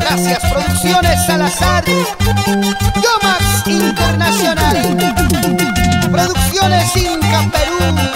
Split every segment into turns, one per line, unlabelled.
Gracias, Producciones Salazar. Yomax Internacional. Producciones Inca Perú.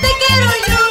¡Te quiero yo!